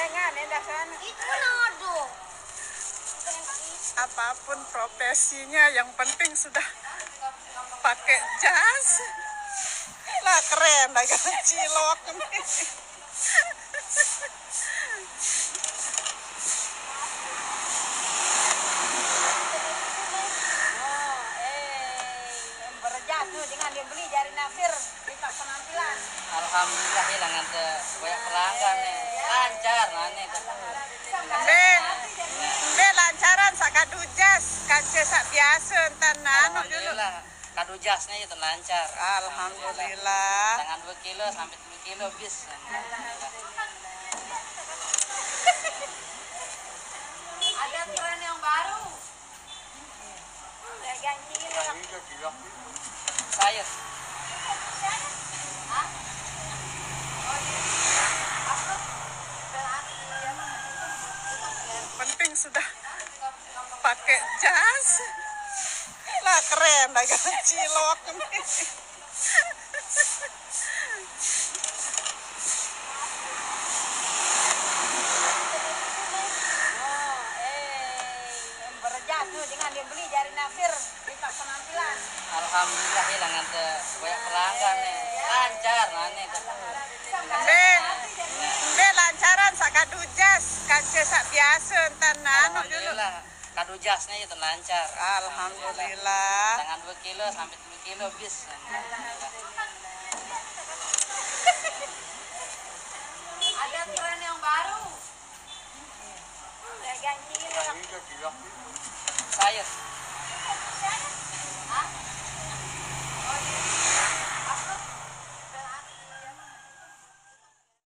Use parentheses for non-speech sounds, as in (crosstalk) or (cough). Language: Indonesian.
gorengan ya dasan itu nodo apa pun profesinya yang penting sudah pakai jas. Lah keren dagang cilok. (laughs) dengan dia beli jari Nasir di penampilan. Alhamdulillah hilang ada banyak pelanggan nih. Lancar nah nih. Be, be lancaran sak kadu jas, kance sak biasa entan nano dulu. Alhamdulillah kado jasnya itu lancar. Alhamdulillah. Dengan 2 kilo sampai 3 kilo bis. Penting sudah pakai jas. Lah keren dagang cilok. Dengan dia beli jari Nasir di penampilan. Alhamdulillah hilang ada banyak pelanggan nih. Lancar nah nih. Be, be lancaran sak kadu jas, kance sak biasa entan nano dulu. Alhamdulillah kado jasnya itu lancar. Alhamdulillah. Dengan 2 kilo sampai 3 kilo bis. Ada Dagang cilok. Sayur.